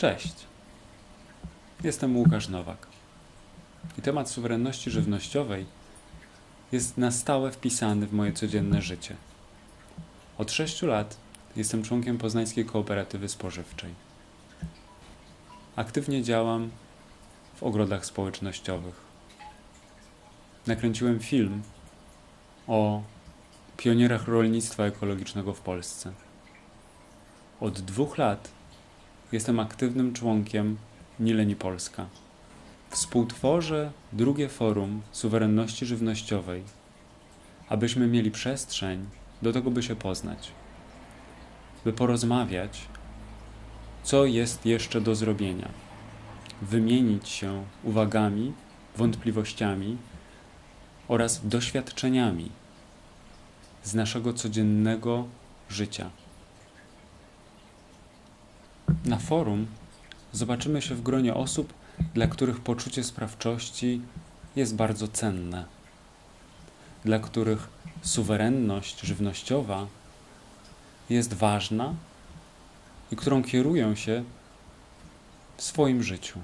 Cześć. Jestem Łukasz Nowak. I temat suwerenności żywnościowej jest na stałe wpisany w moje codzienne życie. Od sześciu lat jestem członkiem Poznańskiej Kooperatywy Spożywczej. Aktywnie działam w ogrodach społecznościowych. Nakręciłem film o pionierach rolnictwa ekologicznego w Polsce. Od dwóch lat jestem aktywnym członkiem Nileni Polska. Współtworzę drugie forum suwerenności żywnościowej, abyśmy mieli przestrzeń do tego, by się poznać, by porozmawiać, co jest jeszcze do zrobienia, wymienić się uwagami, wątpliwościami oraz doświadczeniami z naszego codziennego życia. Na forum zobaczymy się w gronie osób, dla których poczucie sprawczości jest bardzo cenne, dla których suwerenność żywnościowa jest ważna i którą kierują się w swoim życiu.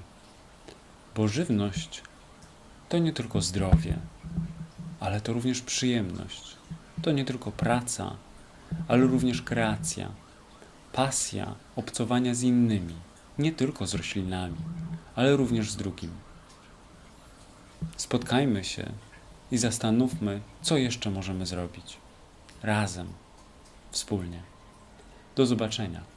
Bo żywność to nie tylko zdrowie, ale to również przyjemność. To nie tylko praca, ale również kreacja pasja obcowania z innymi, nie tylko z roślinami, ale również z drugim. Spotkajmy się i zastanówmy, co jeszcze możemy zrobić. Razem, wspólnie. Do zobaczenia.